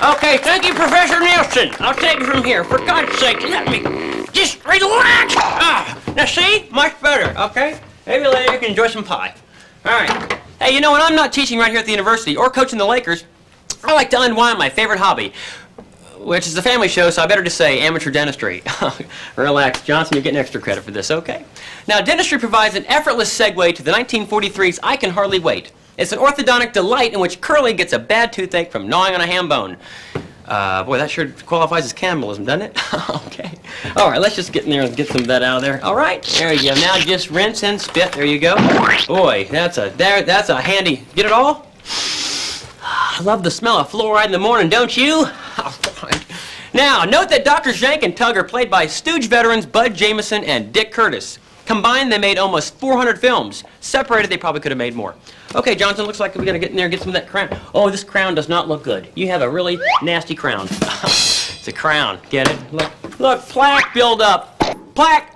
Okay, thank you, Professor Nielsen. I'll take it from here. For God's sake, let me just relax. Ah, now see? Much better, okay? Maybe later you can enjoy some pie. All right. Hey, you know, when I'm not teaching right here at the university or coaching the Lakers, I like to unwind my favorite hobby, which is a family show, so I better just say amateur dentistry. Relax, Johnson, you're getting extra credit for this, okay? Now, dentistry provides an effortless segue to the 1943's I Can Hardly Wait. It's an orthodontic delight in which Curly gets a bad toothache from gnawing on a ham bone. Uh, boy, that sure qualifies as cannibalism, doesn't it? okay. All right, let's just get in there and get some of that out of there. All right, there you go. Now just rinse and spit. There you go. Boy, that's a there. That's a handy. Get it all? I love the smell of fluoride in the morning, don't you? Now, note that Dr. Shank and Tug are played by Stooge veterans Bud Jamison and Dick Curtis. Combined, they made almost 400 films. Separated, they probably could have made more. Okay, Johnson, looks like we gotta get in there and get some of that crown. Oh, this crown does not look good. You have a really nasty crown. it's a crown. Get it? Look, look, plaque buildup. Plaque